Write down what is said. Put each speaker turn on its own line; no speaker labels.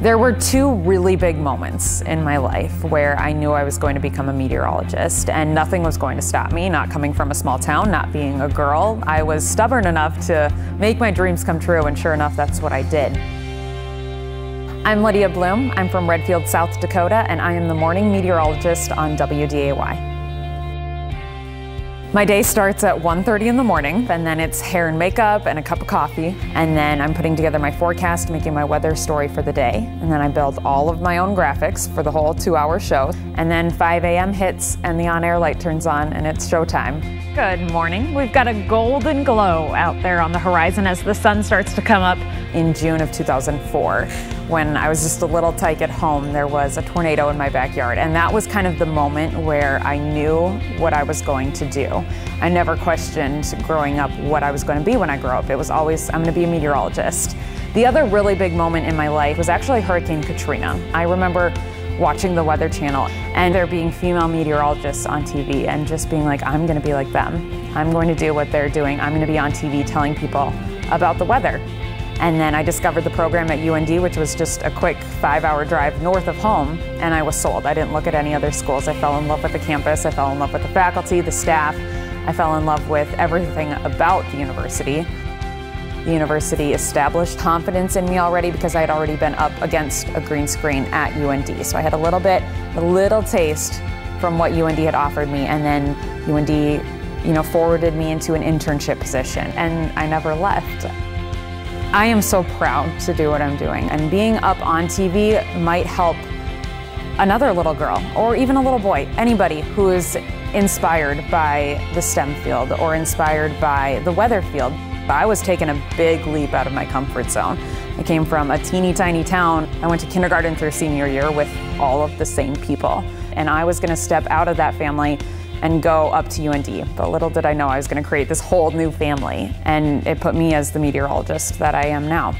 There were two really big moments in my life where I knew I was going to become a meteorologist and nothing was going to stop me, not coming from a small town, not being a girl. I was stubborn enough to make my dreams come true and sure enough, that's what I did. I'm Lydia Blume. I'm from Redfield, South Dakota, and I am the morning meteorologist on WDAY. My day starts at 1.30 in the morning, and then it's hair and makeup and a cup of coffee. And then I'm putting together my forecast, making my weather story for the day. And then I build all of my own graphics for the whole two hour show. And then 5 a.m. hits and the on air light turns on and it's showtime.
Good morning. We've got a golden glow out there on the horizon as the sun starts to come up.
In June of 2004, when I was just a little tyke at home, there was a tornado in my backyard. And that was kind of the moment where I knew what I was going to do. I never questioned growing up what I was going to be when I grow up. It was always, I'm going to be a meteorologist. The other really big moment in my life was actually Hurricane Katrina. I remember watching the Weather Channel and there being female meteorologists on TV and just being like, I'm going to be like them. I'm going to do what they're doing. I'm going to be on TV telling people about the weather. And then I discovered the program at UND, which was just a quick five hour drive north of home, and I was sold. I didn't look at any other schools. I fell in love with the campus, I fell in love with the faculty, the staff, I fell in love with everything about the university. The university established confidence in me already because I had already been up against a green screen at UND. So I had a little bit, a little taste from what UND had offered me, and then UND, you know, forwarded me into an internship position, and I never left. I am so proud to do what I'm doing, and being up on TV might help another little girl or even a little boy, anybody who is inspired by the STEM field or inspired by the weather field. I was taking a big leap out of my comfort zone. I came from a teeny tiny town. I went to kindergarten through senior year with all of the same people. And I was going to step out of that family and go up to UND. But little did I know I was going to create this whole new family. And it put me as the meteorologist that I am now.